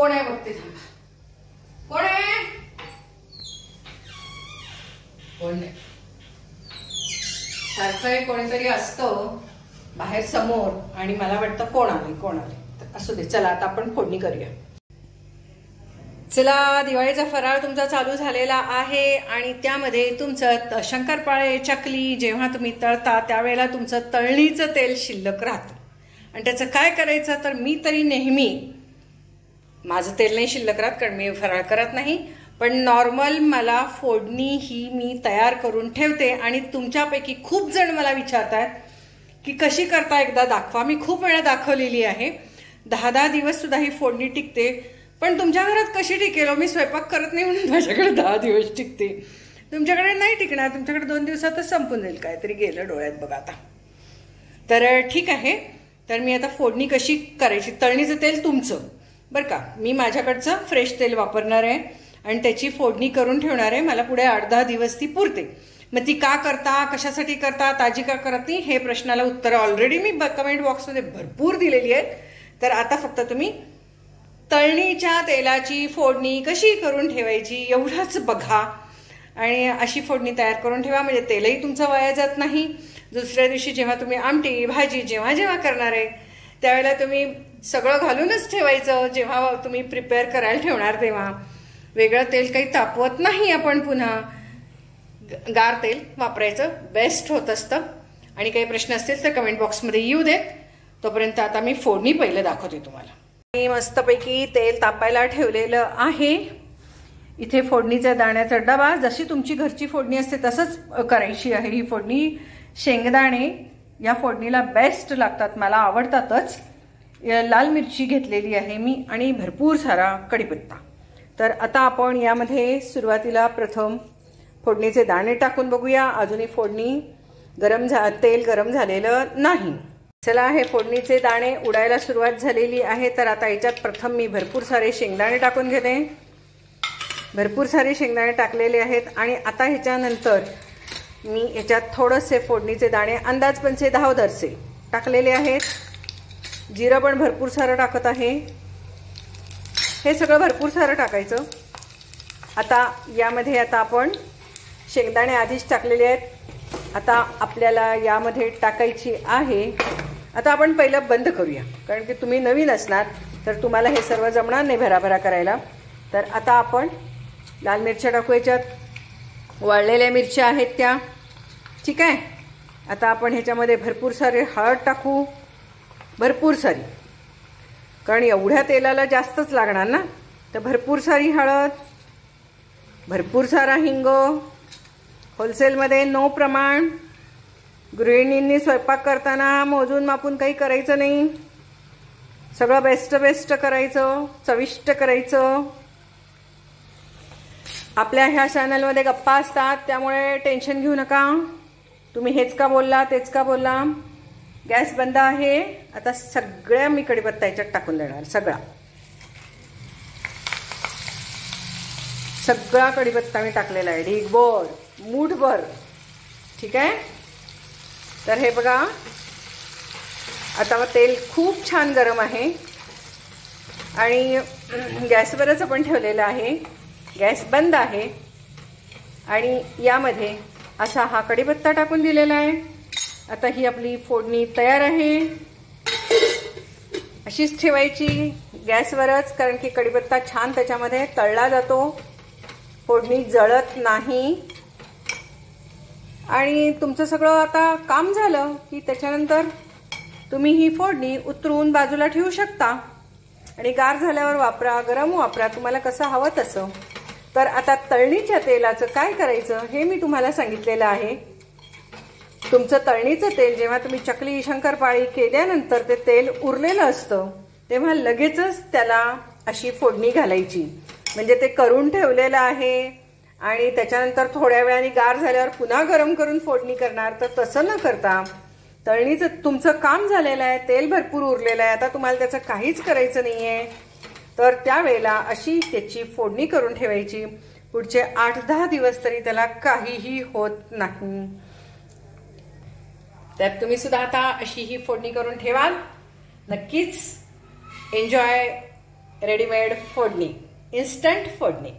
कोण आहे बघते थांबा? कोण आहे? कोण नाही. सारखं कोणीतरी असतं बाहेर समोर आणि मला वाटतं कोण आले कोण आले तर असू दे चला आता आपण फोडणी करूया. चला दिवाळीचा फराळ तुमचा चालू झालेला आहे आणि त्यामध्ये तुमचं शंकरपाळे चकली जेव्हा तुम्ही तळता त्यावेळेला तुमचं तळणीचं तेल शिल्लक राहतं. आणि त्याचं काय करायचं? तर मी तरी नेहमी माझं तेल नाही शिल्लक राहत कारण मी फराळ करत नाही. पण नॉर्मल मला फोडणी ही मी तयार करून ठेवते आणि तुमच्यापैकी खूप जण मला विचारतात की कशी करता एकदा दाखवा. मी खूप वेळा दाखवलेली आहे. दहा दहा दिवस सुद्धा ही फोडणी टिकते. पण तुमच्या घरात कशी टिकेलो हो? मी स्वयंपाक करत नाही म्हणून माझ्याकडे दहा दिवस टिकते. तुमच्याकडे नाही टिकणार. तुमच्याकडे दोन दिवसातच संपून जाईल काहीतरी गेलं डोळ्यात बघा आता. तर ठीक आहे. तर मी आता फोडणी कशी करायची? तळणीचं तेल तुमचं. बरं का मी माझ्याकडचं फ्रेश तेल वापरणार आहे आणि त्याची फोडणी करून ठेवणार आहे. मला पुढे आठ दहा दिवस ती पुरते. मग ती का करता कशासाठी करता ताजी का करत नाही हे प्रश्नाला उत्तर ऑलरेडी मी कमेंट बॉक्समध्ये भरपूर दिलेली आहेत. तर आता फक्त तुम्ही तळणीच्या तेलाची फोडणी कशी करून ठेवायची एवढंच बघा. आणि अशी फोडणी तयार करून ठेवा म्हणजे तेलही तुमचं वाया जात नाही. दुसऱ्या दिवशी जेव्हा तुम्ही आमटी भाजी जेव्हा जेव्हा करणार आहे त्यावेळेला तुम्ही सगळं घालूनच ठेवायचं जेव्हा तुम्ही प्रिपेअर करायला ठेवणार तेव्हा. वेगळं तेल काही तापवत नाही आपण पुन्हा. गार तेल वापरायचं बेस्ट होत असतं. आणि काही प्रश्न असतील तर कमेंट बॉक्समध्ये येऊ देत. तोपर्यंत आता मी फोडणी पहिलं दाखवते तुम्हाला. मी मस्तपैकी तेल तापायला ठेवलेलं आहे. इथे फोडणीचा दाण्याचा डबा जशी तुमची घरची फोडणी असते तसंच करायची आहे ही फोडणी. शेंगदाणे या फोडणीला बेस्ट लागतात मला आवडतातच. लाल मिरची घेतलेली आहे मी आणि भरपूर सारा कढीपत्ता. तर आता आपण यामध्ये सुरुवातीला प्रथम फोडणीचे दाणे टाकून बघूया. अजूनही फोडणी गरम झा तेल गरम झालेलं नाही. चला हे फोडणीचे दाणे उडायला सुरुवात झालेली आहे. तर आता याच्यात प्रथम मी भरपूर सारे शेंगदाणे टाकून घेते. भरपूर सारे शेंगदाणे टाकलेले आहेत आणि आता ह्याच्यानंतर मी याच्यात थोडंसे फोडणीचे दाणे अंदाज पंचे दहा टाकलेले आहेत. जिरं पण भरपूर सारं टाकत आहे. हे सगळं भरपूर सारं टाकायचं. आता यामध्ये आता आपण शेंगदाणे आधीच टाकलेले आहेत. आता आपल्याला यामध्ये टाकायची आहे. आता आपण पहिलं बंद करूया. कारण की तुम्ही नवीन असणार तर तुम्हाला हे सर्व जमणार नाही भराभरा करायला. तर आता आपण लाल मिरच्या टाकू याच्यात. वाळलेल्या मिरच्या आहेत त्या. ठीक आहे? आता आपण ह्याच्यामध्ये भरपूर सारे हळद टाकू. भरपूर सारी. कारण एवढ्या तेलाला जास्तच लागणार ना? तर भरपूर सारी हळद भरपूर सारा हिंग होलसेलमध्ये नो प्रमाण. गृहिणींनी स्वयंपाक करताना मोजून मापून काही करायचं नाही. सगळं बेस्ट बेस्ट करायचं चविष्ट करायचं. आपल्या ह्या चॅनलमध्ये गप्पा असतात त्यामुळे टेन्शन घेऊ नका. तुम्ही हेच का बोलला तेच का बोलला? गॅस बंद आहे. आता सगळ्या मी कडीपत्ता याच्यात टाकून देणार सगळा. सगळा कडीपत्ता मी टाकलेला आहे. ढीगभर मूठभर. ठीक आहे? तर हे बघा. आता तेल खूप छान गरम आहे. आणि गॅसवरच आपण ठेवलेलं आहे. गॅस बंद आहे. आणि यामध्ये असा हा कडीपत्ता टाकून दिलेला आहे. आता ही आपली फोडणी तयार आहे. अशीच ठेवायची गॅसवरच कारण की कडीपत्ता छान त्याच्यामध्ये तळला जातो. फोडणी जळत नाही. आणि तुमचं सगळं आता काम झालं की त्याच्यानंतर तुम्ही ही फोडणी उतरून बाजूला ठेवू शकता. आणि गार झाल्यावर वापरा गरम वापरा तुम्हाला कसं हवं तसं. तर आता तळणीच्या तेलाचं काय करायचं हे मी तुम्हाला सांगितलेलं आहे. तुमचं तळणीचं तेल जेव्हा तुम्ही चकली शंकरपाळी केल्यानंतर ते तेल उरलेलं असतं तेव्हा लगेचच त्याला अशी फोडणी घालायची. म्हणजे ते करून ठेवलेलं आहे आणि त्याच्यानंतर थोड्या वेळाने गार झाल्यावर पुन्हा गरम करून फोडणी करणार. तर तसं न करता तळणीचं तुमचं काम झालेलं आहे तेल भरपूर उरलेलं आहे. आता तुम्हाला त्याचं काहीच करायचं नाही आहे तर त्यावेळेला अशी त्याची फोडणी करून ठेवायची. पुढचे आठ दहा दिवस तरी त्याला काहीही होत नाही. तर तुम्ही सुद्धा आता अशी ही फोडणी करून ठेवाल. नक्कीच. एन्जॉय रेडीमेड फोडणी. इन्स्टंट फोडणी.